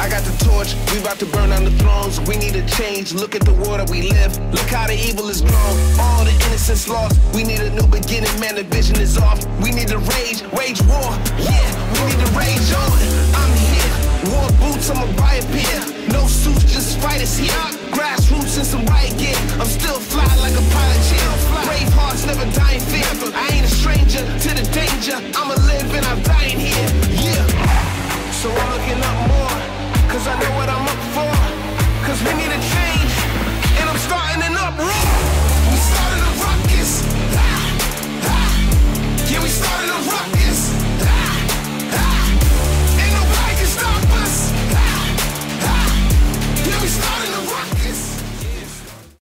I got the torch, we about to burn down the thrones. We need a change, look at the world that we live. Look how the evil is grown, all the innocence lost. We need a new beginning, man, the vision is off. We need to rage, wage war, yeah, we need to rage on. I'm here, war boots, I'ma buy a pair. No suits, just fighters here. Grassroots and some riot gear. I'm still fly like a pilot, chill. Brave hearts never dying fear. I ain't a stranger to the